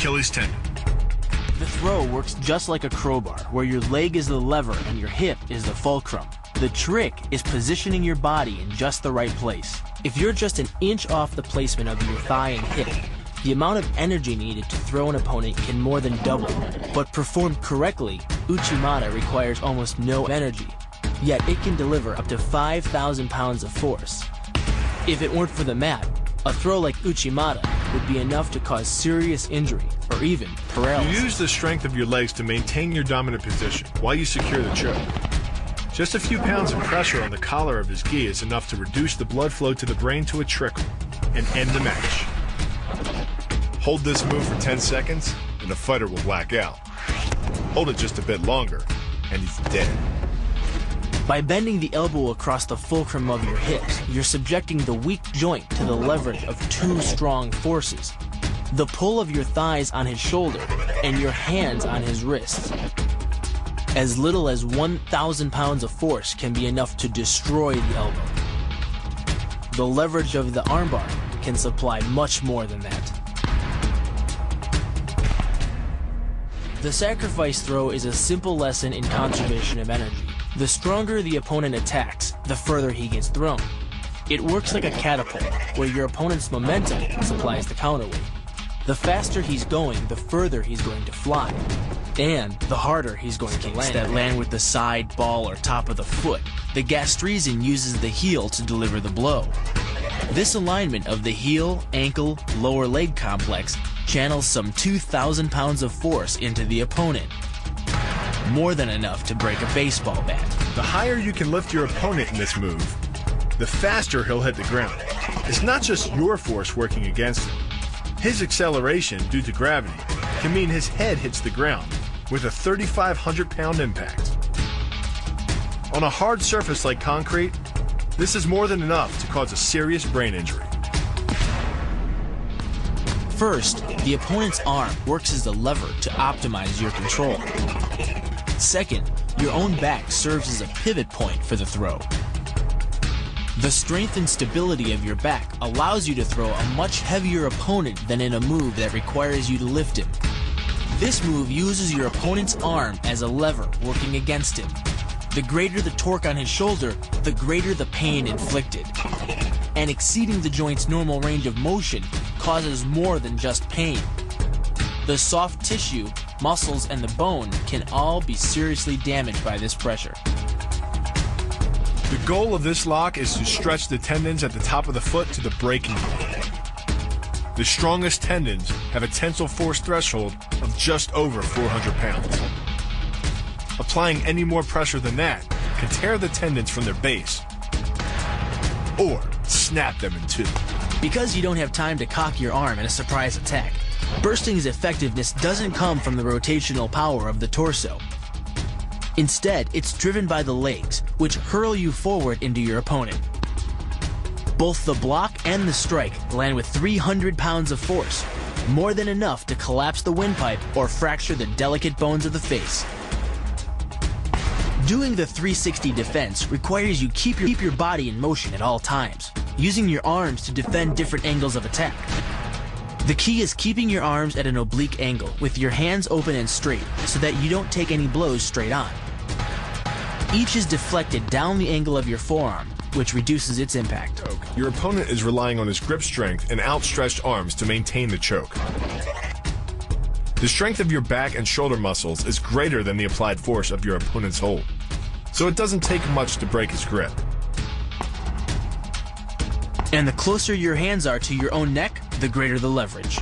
Achilles tendon. The throw works just like a crowbar, where your leg is the lever and your hip is the fulcrum. The trick is positioning your body in just the right place. If you're just an inch off the placement of your thigh and hip, the amount of energy needed to throw an opponent can more than double. But performed correctly, Uchimata requires almost no energy. Yet it can deliver up to 5,000 pounds of force. If it weren't for the mat, a throw like Uchimata would be enough to cause serious injury or even paralysis. You use the strength of your legs to maintain your dominant position while you secure the choke. Just a few pounds of pressure on the collar of his gi is enough to reduce the blood flow to the brain to a trickle and end the match. Hold this move for 10 seconds and the fighter will black out. Hold it just a bit longer and he's dead. By bending the elbow across the fulcrum of your hips, you're subjecting the weak joint to the leverage of two strong forces. The pull of your thighs on his shoulder and your hands on his wrists. As little as 1,000 pounds of force can be enough to destroy the elbow. The leverage of the armbar can supply much more than that. The sacrifice throw is a simple lesson in conservation of energy. The stronger the opponent attacks, the further he gets thrown. It works like a catapult, where your opponent's momentum supplies the counterweight. The faster he's going, the further he's going to fly. And the harder he's going to land. that land with the side, ball, or top of the foot. The gastrizin uses the heel to deliver the blow. This alignment of the heel, ankle, lower leg complex channels some 2,000 pounds of force into the opponent. More than enough to break a baseball bat. The higher you can lift your opponent in this move, the faster he'll hit the ground. It's not just your force working against him. His acceleration due to gravity can mean his head hits the ground with a 3,500 pound impact. On a hard surface like concrete, this is more than enough to cause a serious brain injury. First, the opponent's arm works as a lever to optimize your control. Second, your own back serves as a pivot point for the throw. The strength and stability of your back allows you to throw a much heavier opponent than in a move that requires you to lift him. This move uses your opponent's arm as a lever working against him. The greater the torque on his shoulder, the greater the pain inflicted. And exceeding the joint's normal range of motion causes more than just pain. The soft tissue, muscles, and the bone can all be seriously damaged by this pressure. The goal of this lock is to stretch the tendons at the top of the foot to the breaking point. The strongest tendons have a tensile force threshold of just over 400 pounds. Applying any more pressure than that can tear the tendons from their base or snap them in two. Because you don't have time to cock your arm in a surprise attack, bursting's effectiveness doesn't come from the rotational power of the torso. Instead, it's driven by the legs, which hurl you forward into your opponent. Both the block and the strike land with 300 pounds of force, more than enough to collapse the windpipe or fracture the delicate bones of the face. Doing the 360 defense requires you keep your, keep your body in motion at all times, using your arms to defend different angles of attack. The key is keeping your arms at an oblique angle with your hands open and straight so that you don't take any blows straight on. Each is deflected down the angle of your forearm, which reduces its impact. Your opponent is relying on his grip strength and outstretched arms to maintain the choke. The strength of your back and shoulder muscles is greater than the applied force of your opponent's hold, so it doesn't take much to break his grip. And the closer your hands are to your own neck, the greater the leverage.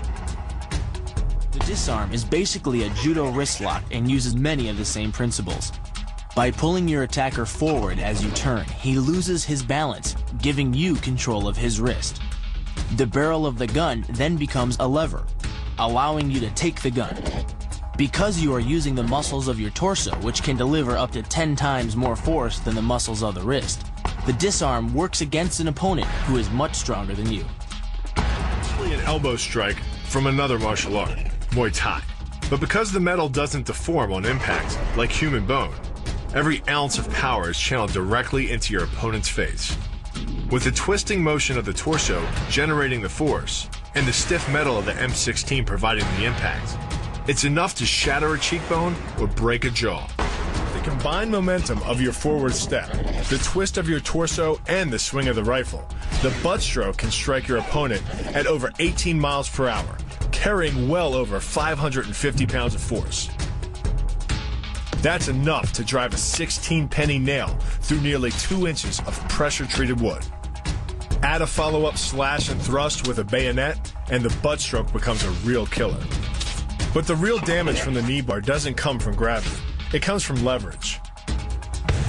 The disarm is basically a judo wrist lock and uses many of the same principles. By pulling your attacker forward as you turn, he loses his balance, giving you control of his wrist. The barrel of the gun then becomes a lever, allowing you to take the gun. Because you are using the muscles of your torso, which can deliver up to 10 times more force than the muscles of the wrist, the disarm works against an opponent who is much stronger than you. An elbow strike from another martial art, Muay Thai. But because the metal doesn't deform on impact, like human bone, every ounce of power is channeled directly into your opponent's face. With the twisting motion of the torso generating the force, and the stiff metal of the M16 providing the impact. It's enough to shatter a cheekbone or break a jaw. Combined momentum of your forward step, the twist of your torso, and the swing of the rifle, the butt stroke can strike your opponent at over 18 miles per hour, carrying well over 550 pounds of force. That's enough to drive a 16 penny nail through nearly two inches of pressure treated wood. Add a follow up slash and thrust with a bayonet, and the butt stroke becomes a real killer. But the real damage from the knee bar doesn't come from gravity, it comes from leverage.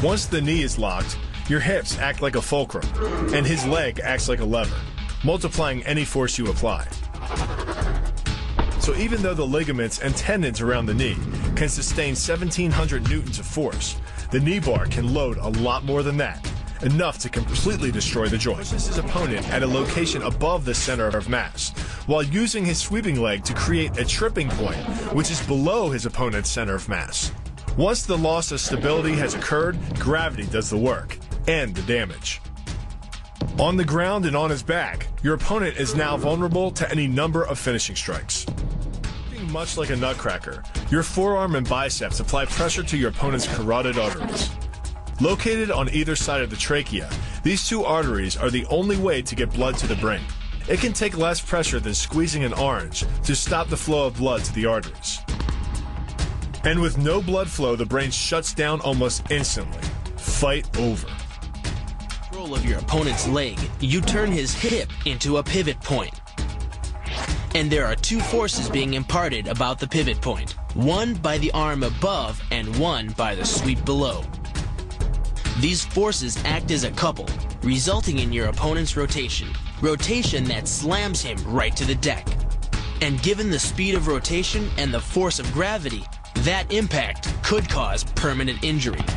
Once the knee is locked, your hips act like a fulcrum, and his leg acts like a lever, multiplying any force you apply. So even though the ligaments and tendons around the knee can sustain 1700 newtons of force, the knee bar can load a lot more than that, enough to completely destroy the joint. His opponent at a location above the center of mass, while using his sweeping leg to create a tripping point, which is below his opponent's center of mass. Once the loss of stability has occurred, gravity does the work and the damage. On the ground and on his back, your opponent is now vulnerable to any number of finishing strikes. Much like a nutcracker, your forearm and biceps apply pressure to your opponent's carotid arteries. Located on either side of the trachea, these two arteries are the only way to get blood to the brain. It can take less pressure than squeezing an orange to stop the flow of blood to the arteries. And with no blood flow, the brain shuts down almost instantly. Fight over. Control of your opponent's leg, you turn his hip into a pivot point. And there are two forces being imparted about the pivot point one by the arm above, and one by the sweep below. These forces act as a couple, resulting in your opponent's rotation. Rotation that slams him right to the deck. And given the speed of rotation and the force of gravity, that impact could cause permanent injury.